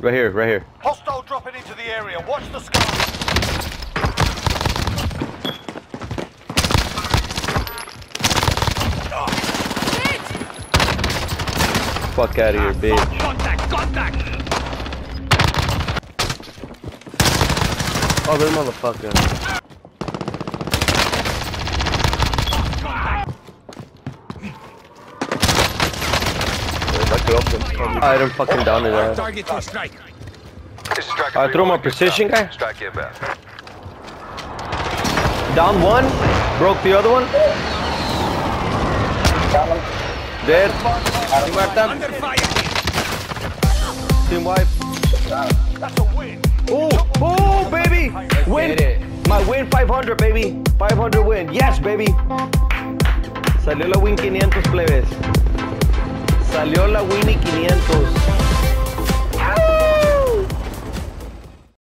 Right here, right here. Hostile dropping into the area. Watch the sky. Fuck out of here, bitch. Contact, contact! Oh, this motherfucker. Back it. I don't fucking down it. Uh. Target to strike. This is Striker I throw my 3-1, precision guy. Strike inbound. Down one. Broke the other one. Dead. Team wiped Under them. Team wipe. That's a win. Oh, oh, baby. Win. My win 500, baby. 500 win. Yes, baby. Salió la win 500, plebes. Salió la Winnie 500.